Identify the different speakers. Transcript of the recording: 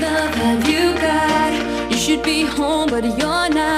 Speaker 1: love have you got? You should be home, but you're not.